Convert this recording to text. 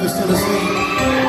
Memphis, assim.